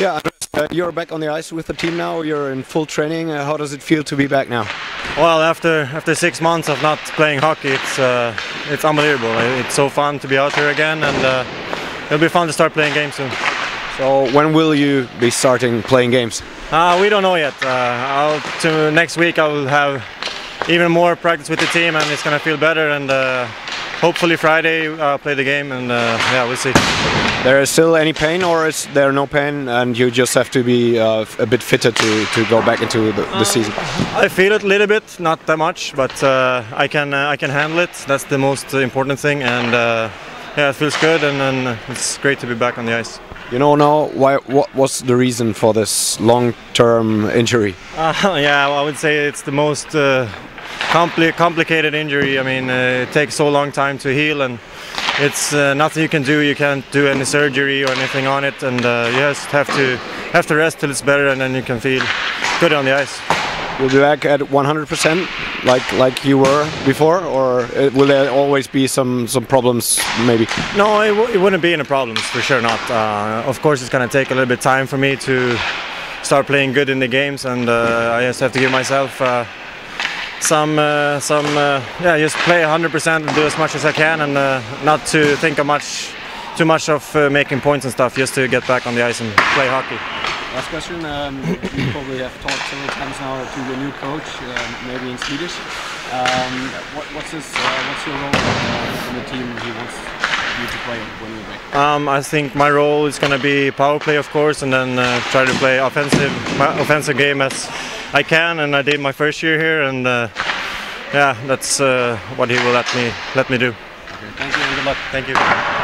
Yeah, uh, you're back on the ice with the team now. You're in full training. Uh, how does it feel to be back now? Well, after after six months of not playing hockey, it's uh, it's unbelievable. It's so fun to be out here again, and uh, it'll be fun to start playing games soon. So when will you be starting playing games? Uh, we don't know yet. Uh, I'll, to next week I will have even more practice with the team, and it's gonna feel better. And uh, hopefully Friday I'll play the game, and uh, yeah, we'll see. There is still any pain, or is there no pain, and you just have to be uh, a bit fitter to, to go back into the, the season? I feel it a little bit, not that much, but uh, I can uh, I can handle it. That's the most important thing, and uh, yeah, it feels good, and, and it's great to be back on the ice. You know now why? What was the reason for this long-term injury? Uh, yeah, I would say it's the most uh, compli complicated injury. I mean, uh, it takes so long time to heal, and it's uh, nothing you can do. You can't do any surgery or anything on it, and uh, you just have to have to rest till it's better, and then you can feel good on the ice. You'll be back at 100%, like like you were before, or uh, will there always be some some problems? Maybe. No, it, it wouldn't be any problems for sure. Not. Uh, of course, it's gonna take a little bit time for me to start playing good in the games, and uh, I just have to give myself uh, some uh, some uh, yeah, just play 100% and do as much as I can, and uh, not to think of much too much of uh, making points and stuff, just to get back on the ice and play hockey. Last question. Um, you probably have talked several times now to your new coach, um, maybe in Swedish. Um, what, what's his? Uh, what's your role uh, in the team he wants you to play when you're back? Um, I think my role is going to be power play, of course, and then uh, try to play offensive my offensive game as I can, and I did my first year here, and uh, yeah, that's uh, what he will let me let me do. Thank you and good luck. Thank you.